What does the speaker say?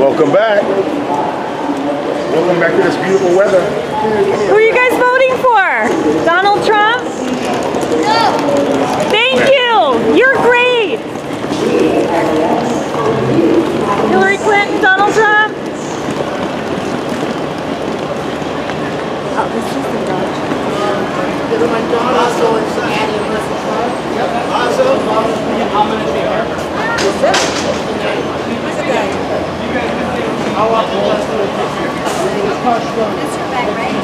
Welcome back. Welcome back to this beautiful weather. Who are you guys voting for? Donald Trump? Thank you. You're great. Hillary Clinton, Donald Trump. Oh, this is the Dodge. That's your bag, right?